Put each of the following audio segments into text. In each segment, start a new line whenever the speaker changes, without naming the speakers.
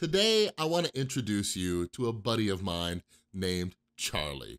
Today, I wanna introduce you to a buddy of mine named Charlie.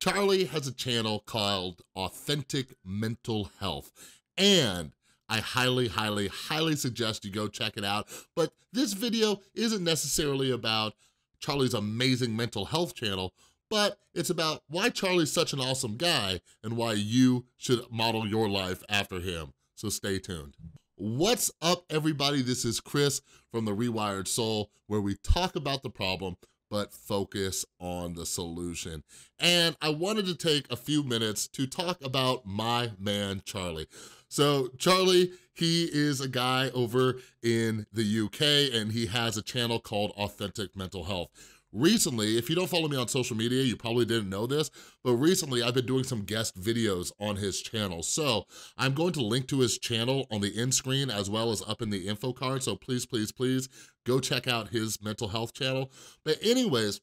Charlie has a channel called Authentic Mental Health, and I highly, highly, highly suggest you go check it out. But this video isn't necessarily about Charlie's amazing mental health channel, but it's about why Charlie's such an awesome guy and why you should model your life after him. So stay tuned. What's up, everybody? This is Chris from The Rewired Soul, where we talk about the problem, but focus on the solution. And I wanted to take a few minutes to talk about my man, Charlie. So Charlie, he is a guy over in the UK and he has a channel called Authentic Mental Health. Recently, if you don't follow me on social media, you probably didn't know this, but recently I've been doing some guest videos on his channel. So I'm going to link to his channel on the end screen as well as up in the info card. So please, please, please go check out his mental health channel. But anyways,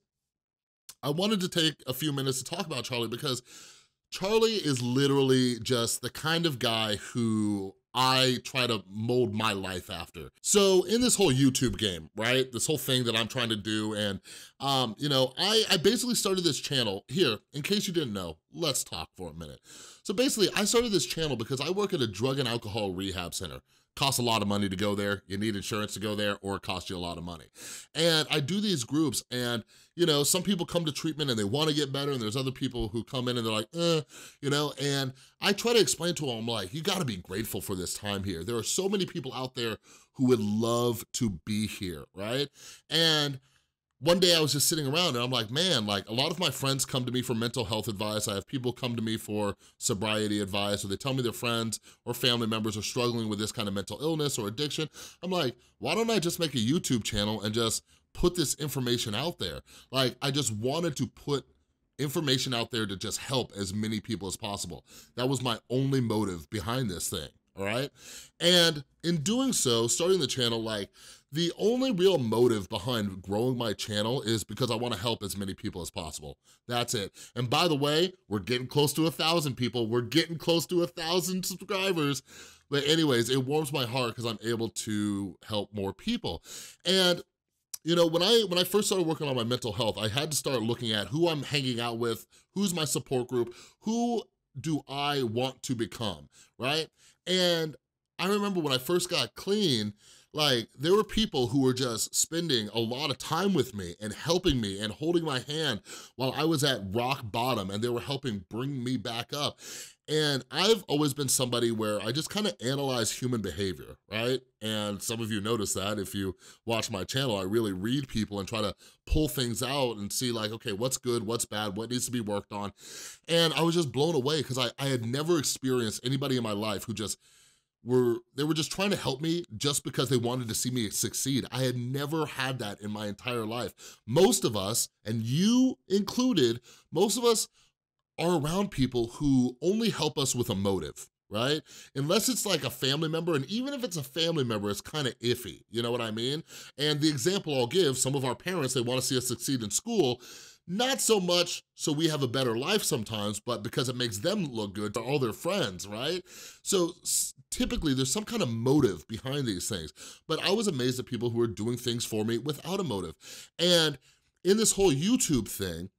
I wanted to take a few minutes to talk about Charlie because Charlie is literally just the kind of guy who I try to mold my life after. So in this whole YouTube game, right, this whole thing that I'm trying to do, and, um, you know, I, I basically started this channel, here, in case you didn't know, let's talk for a minute. So basically, I started this channel because I work at a drug and alcohol rehab center costs a lot of money to go there, you need insurance to go there, or it costs you a lot of money. And I do these groups and, you know, some people come to treatment and they wanna get better and there's other people who come in and they're like, eh, you know, and I try to explain to them, like, you gotta be grateful for this time here. There are so many people out there who would love to be here, right? And one day I was just sitting around and I'm like, man, like a lot of my friends come to me for mental health advice. I have people come to me for sobriety advice or they tell me their friends or family members are struggling with this kind of mental illness or addiction. I'm like, why don't I just make a YouTube channel and just put this information out there? Like, I just wanted to put information out there to just help as many people as possible. That was my only motive behind this thing, all right? And in doing so, starting the channel, like, the only real motive behind growing my channel is because I wanna help as many people as possible. That's it. And by the way, we're getting close to a thousand people. We're getting close to a thousand subscribers. But anyways, it warms my heart because I'm able to help more people. And you know, when I when I first started working on my mental health, I had to start looking at who I'm hanging out with, who's my support group, who do I want to become, right? And I remember when I first got clean, like, there were people who were just spending a lot of time with me and helping me and holding my hand while I was at rock bottom and they were helping bring me back up. And I've always been somebody where I just kind of analyze human behavior, right? And some of you notice that if you watch my channel, I really read people and try to pull things out and see like, okay, what's good, what's bad, what needs to be worked on. And I was just blown away because I, I had never experienced anybody in my life who just were, they were just trying to help me just because they wanted to see me succeed. I had never had that in my entire life. Most of us, and you included, most of us are around people who only help us with a motive right? Unless it's like a family member, and even if it's a family member, it's kind of iffy, you know what I mean? And the example I'll give, some of our parents, they wanna see us succeed in school, not so much so we have a better life sometimes, but because it makes them look good to all their friends, right? So typically there's some kind of motive behind these things. But I was amazed at people who were doing things for me without a motive. And in this whole YouTube thing,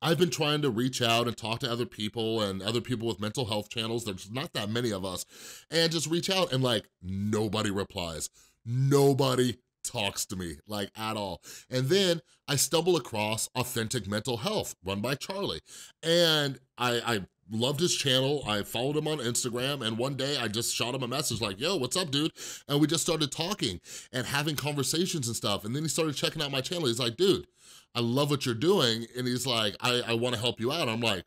I've been trying to reach out and talk to other people and other people with mental health channels, there's not that many of us, and just reach out and like, nobody replies. Nobody talks to me, like at all. And then I stumble across Authentic Mental Health, run by Charlie. And I, I loved his channel. I followed him on Instagram and one day I just shot him a message like, yo, what's up, dude? And we just started talking and having conversations and stuff. And then he started checking out my channel. He's like, dude, I love what you're doing. And he's like, I, I wanna help you out. I'm like,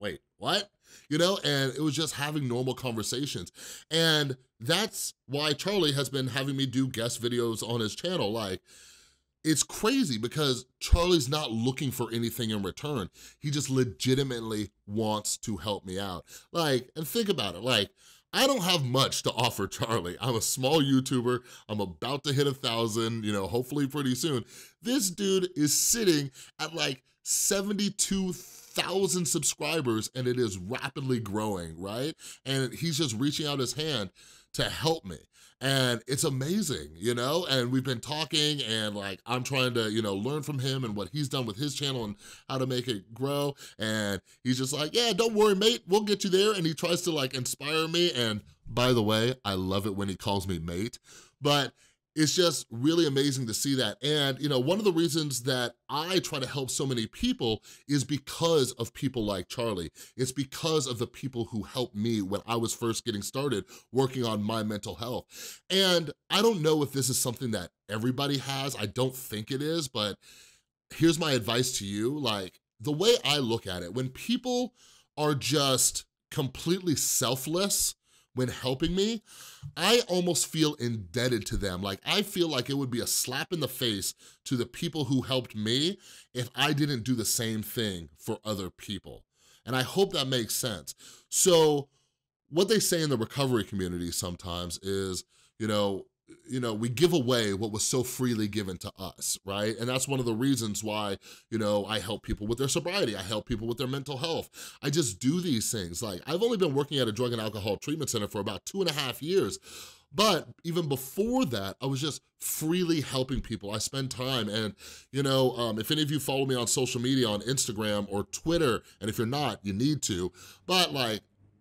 wait, what? You know, and it was just having normal conversations. And that's why Charlie has been having me do guest videos on his channel. Like, it's crazy because Charlie's not looking for anything in return. He just legitimately wants to help me out. Like, and think about it, like, I don't have much to offer Charlie. I'm a small YouTuber. I'm about to hit a thousand, you know, hopefully pretty soon. This dude is sitting at like 72,000 subscribers and it is rapidly growing, right? And he's just reaching out his hand to help me. And it's amazing, you know? And we've been talking and like, I'm trying to, you know, learn from him and what he's done with his channel and how to make it grow. And he's just like, yeah, don't worry, mate, we'll get you there. And he tries to like inspire me. And by the way, I love it when he calls me mate. But it's just really amazing to see that. And, you know, one of the reasons that I try to help so many people is because of people like Charlie. It's because of the people who helped me when I was first getting started working on my mental health. And I don't know if this is something that everybody has. I don't think it is, but here's my advice to you. Like, the way I look at it, when people are just completely selfless, when helping me, I almost feel indebted to them. Like I feel like it would be a slap in the face to the people who helped me if I didn't do the same thing for other people. And I hope that makes sense. So what they say in the recovery community sometimes is, you know, you know, we give away what was so freely given to us, right? And that's one of the reasons why, you know, I help people with their sobriety. I help people with their mental health. I just do these things. Like, I've only been working at a drug and alcohol treatment center for about two and a half years, but even before that, I was just freely helping people. I spend time and, you know, um, if any of you follow me on social media, on Instagram or Twitter, and if you're not, you need to, but like,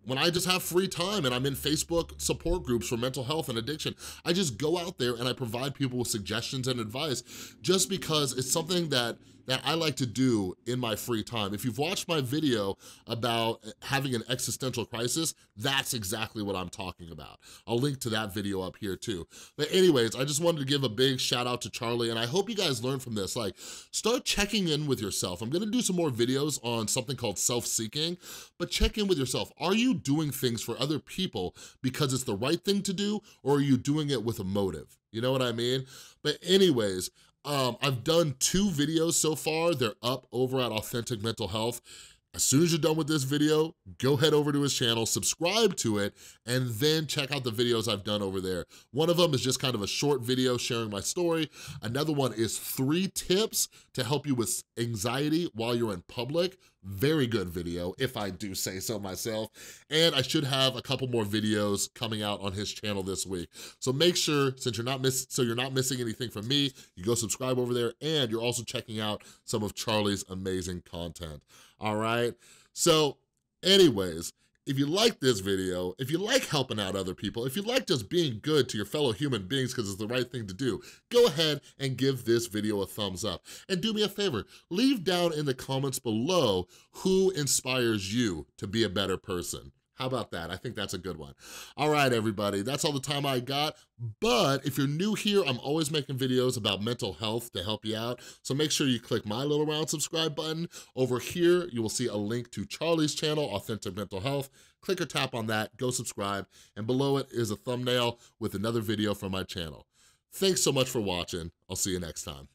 when I just have free time and I'm in Facebook support groups for mental health and addiction, I just go out there and I provide people with suggestions and advice just because it's something that that I like to do in my free time. If you've watched my video about having an existential crisis, that's exactly what I'm talking about. I'll link to that video up here too. But anyways, I just wanted to give a big shout out to Charlie and I hope you guys learn from this. Like, start checking in with yourself. I'm gonna do some more videos on something called self-seeking, but check in with yourself. Are you doing things for other people because it's the right thing to do or are you doing it with a motive? You know what I mean? But anyways, um, I've done two videos so far. They're up over at Authentic Mental Health. As soon as you're done with this video, go head over to his channel, subscribe to it, and then check out the videos I've done over there. One of them is just kind of a short video sharing my story. Another one is three tips to help you with anxiety while you're in public. Very good video, if I do say so myself. And I should have a couple more videos coming out on his channel this week. So make sure, since you're not miss so you're not missing anything from me, you go subscribe over there, and you're also checking out some of Charlie's amazing content all right? So anyways, if you like this video, if you like helping out other people, if you like just being good to your fellow human beings because it's the right thing to do, go ahead and give this video a thumbs up. And do me a favor, leave down in the comments below who inspires you to be a better person. How about that? I think that's a good one. All right, everybody, that's all the time I got. But if you're new here, I'm always making videos about mental health to help you out. So make sure you click my little round subscribe button. Over here, you will see a link to Charlie's channel, Authentic Mental Health. Click or tap on that, go subscribe. And below it is a thumbnail with another video from my channel. Thanks so much for watching. I'll see you next time.